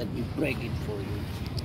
let me break it for you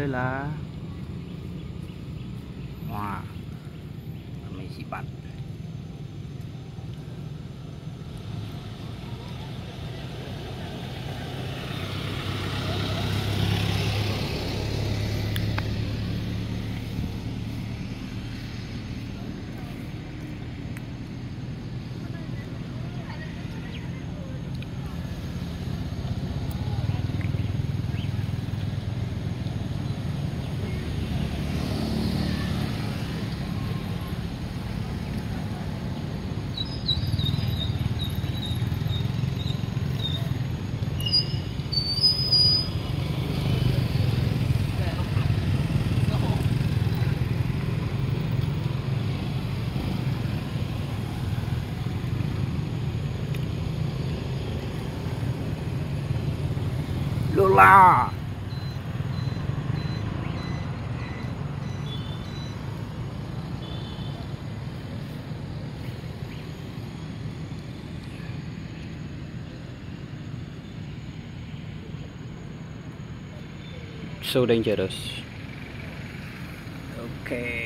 เลยล่ะว้าไม่สิบัตร So dangerous. Okay